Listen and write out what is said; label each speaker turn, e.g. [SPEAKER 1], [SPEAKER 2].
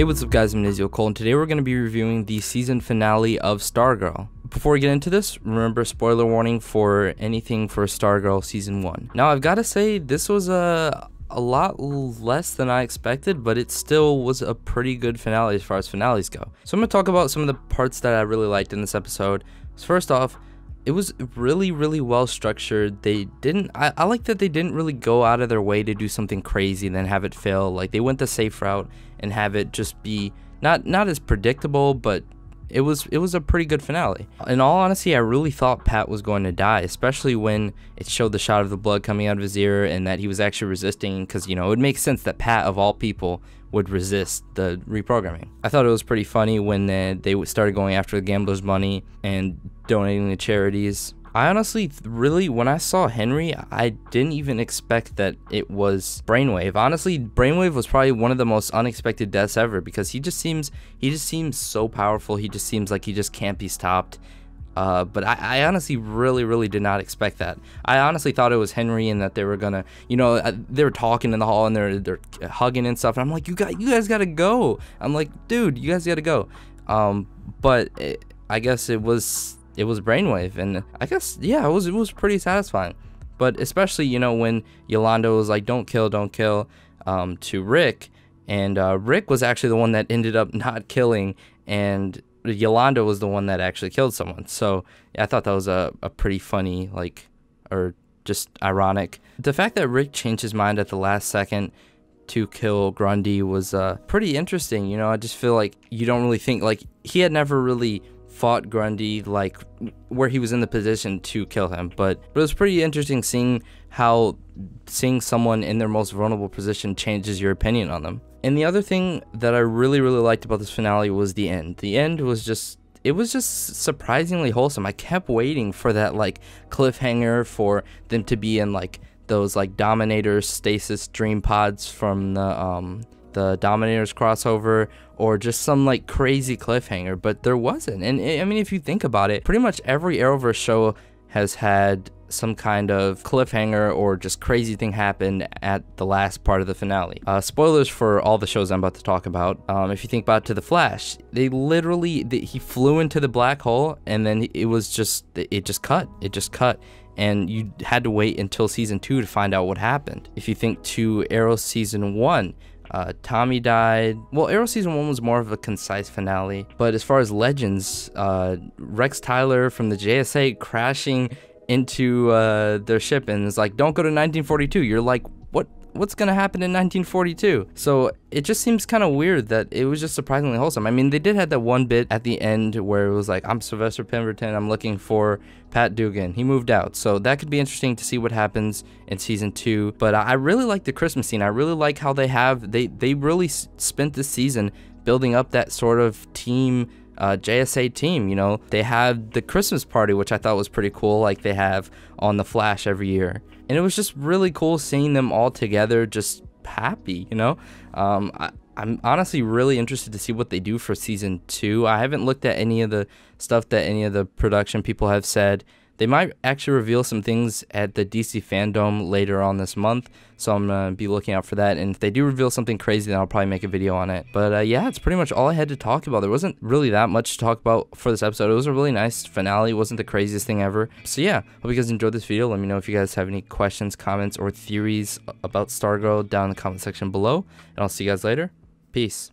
[SPEAKER 1] Hey, what's up guys, I'm Nizio Cole, and today we're going to be reviewing the season finale of Stargirl. Before we get into this, remember spoiler warning for anything for Stargirl Season 1. Now, I've got to say, this was a, a lot less than I expected, but it still was a pretty good finale as far as finales go. So I'm going to talk about some of the parts that I really liked in this episode. So first off, it was really really well structured. They didn't I, I like that they didn't really go out of their way to do something crazy and then have it fail. Like they went the safe route and have it just be not not as predictable but it was it was a pretty good finale. In all honesty, I really thought Pat was going to die, especially when it showed the shot of the blood coming out of his ear and that he was actually resisting. Because you know it would make sense that Pat of all people would resist the reprogramming. I thought it was pretty funny when uh, they, they started going after the gamblers' money and donating to charities. I honestly, really, when I saw Henry, I didn't even expect that it was Brainwave. Honestly, Brainwave was probably one of the most unexpected deaths ever because he just seems, he just seems so powerful. He just seems like he just can't be stopped. Uh, but I, I, honestly really, really did not expect that. I honestly thought it was Henry and that they were gonna, you know, uh, they were talking in the hall and they're they're hugging and stuff. And I'm like, you got, you guys gotta go. I'm like, dude, you guys gotta go. Um, but it, I guess it was it was Brainwave, and I guess yeah, it was it was pretty satisfying. But especially you know when Yolanda was like, "Don't kill, don't kill," um, to Rick, and uh, Rick was actually the one that ended up not killing, and Yolanda was the one that actually killed someone. So yeah, I thought that was a, a pretty funny like or just ironic. The fact that Rick changed his mind at the last second to kill Grundy was uh, pretty interesting. You know, I just feel like you don't really think like he had never really fought Grundy like where he was in the position to kill him. But, but it was pretty interesting seeing how seeing someone in their most vulnerable position changes your opinion on them. And the other thing that I really really liked about this finale was the end. The end was just it was just surprisingly wholesome. I kept waiting for that like cliffhanger for them to be in like those like Dominator stasis dream pods from the um the Dominators crossover or just some like crazy cliffhanger, but there wasn't. And I mean, if you think about it, pretty much every Arrowverse show has had some kind of cliffhanger or just crazy thing happened at the last part of the finale. Uh, spoilers for all the shows I'm about to talk about. Um, if you think about to the Flash, they literally he flew into the black hole and then it was just it just cut. It just cut. And you had to wait until season two to find out what happened. If you think to Arrow season one, uh, Tommy died. Well, Arrow season one was more of a concise finale, but as far as legends, uh, Rex Tyler from the JSA crashing into uh, their ship and is like, "Don't go to 1942." You're like, "What? What's gonna happen in 1942? So it just seems kind of weird that it was just surprisingly wholesome. I mean, they did have that one bit at the end where it was like, I'm Sylvester Pemberton, I'm looking for Pat Dugan. He moved out, so that could be interesting to see what happens in season two. But I really like the Christmas scene. I really like how they have they they really spent this season building up that sort of team uh, JSA team. You know, they had the Christmas party, which I thought was pretty cool, like they have on The Flash every year. And it was just really cool seeing them all together, just happy, you know? Um, I, I'm honestly really interested to see what they do for season two. I haven't looked at any of the stuff that any of the production people have said. They might actually reveal some things at the DC Fandom later on this month, so I'm gonna be looking out for that. And if they do reveal something crazy, then I'll probably make a video on it. But uh, yeah, it's pretty much all I had to talk about. There wasn't really that much to talk about for this episode. It was a really nice finale. It wasn't the craziest thing ever. So yeah, hope you guys enjoyed this video. Let me know if you guys have any questions, comments, or theories about Stargirl down in the comment section below. And I'll see you guys later. Peace.